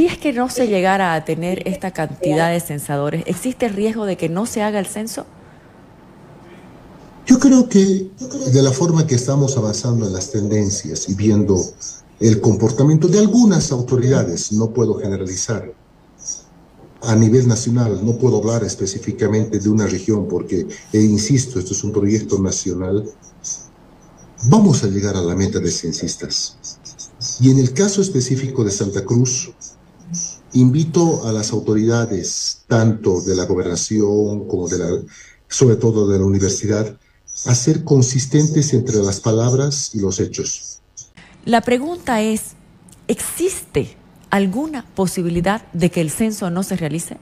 si es que no se llegara a tener esta cantidad de censadores, ¿existe el riesgo de que no se haga el censo? Yo creo que de la forma que estamos avanzando en las tendencias y viendo el comportamiento de algunas autoridades, no puedo generalizar, a nivel nacional, no puedo hablar específicamente de una región porque, e insisto, esto es un proyecto nacional, vamos a llegar a la meta de censistas. Y en el caso específico de Santa Cruz, invito a las autoridades, tanto de la gobernación como de la, sobre todo de la universidad, a ser consistentes entre las palabras y los hechos. La pregunta es, ¿existe alguna posibilidad de que el censo no se realice?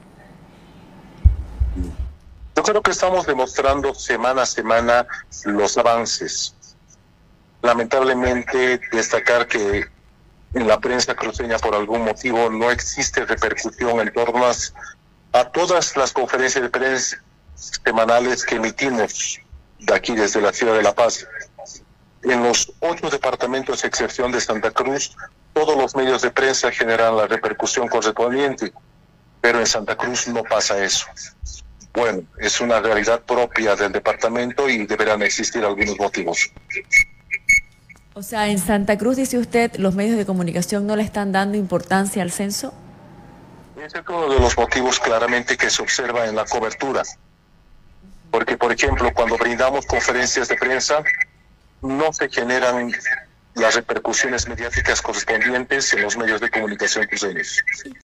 Yo creo que estamos demostrando semana a semana los avances. Lamentablemente, destacar que en la prensa cruceña por algún motivo no existe repercusión en torno a todas las conferencias de prensa semanales que emitimos de aquí desde la ciudad de La Paz. En los ocho departamentos, excepción de Santa Cruz, todos los medios de prensa generan la repercusión correspondiente, pero en Santa Cruz no pasa eso. Bueno, es una realidad propia del departamento y deberán existir algunos motivos. O sea, en Santa Cruz, dice usted, los medios de comunicación no le están dando importancia al censo. Ese es uno de los motivos claramente que se observa en la cobertura. Porque, por ejemplo, cuando brindamos conferencias de prensa, no se generan las repercusiones mediáticas correspondientes en los medios de comunicación cruceños.